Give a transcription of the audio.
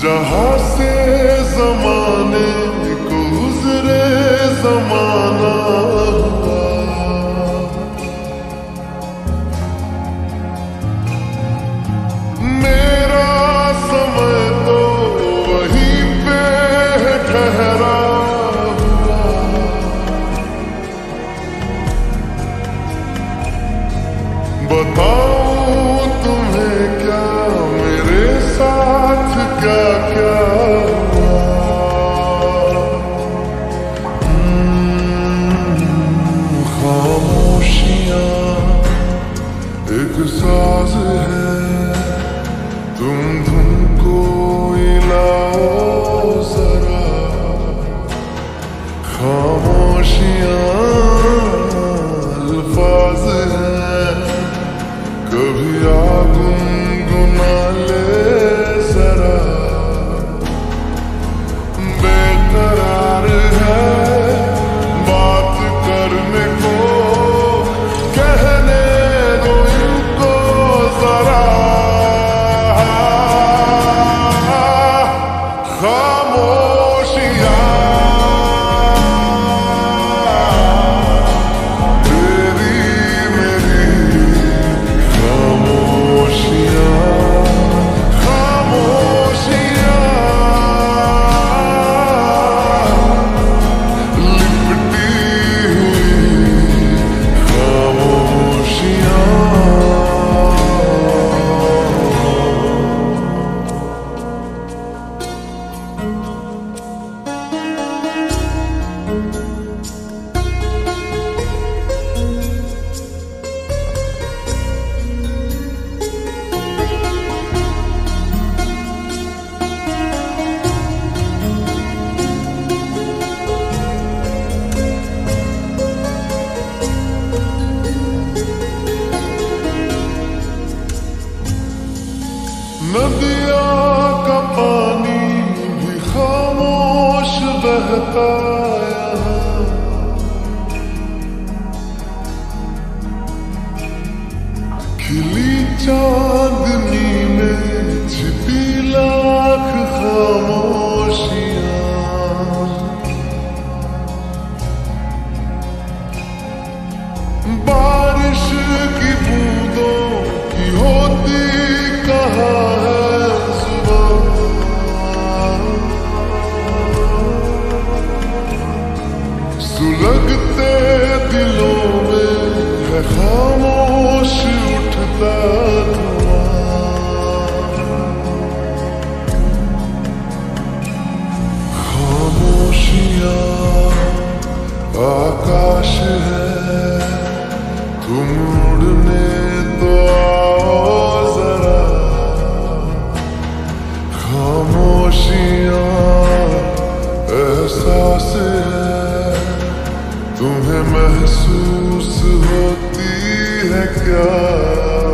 जहाँ से जमाने को गुजरे जमाना मेरा समय तो वहीं पे ठहरा बता Good. का यहाँ खिली चार तुम तो एहसास तुम्हें महसूस होती है क्या?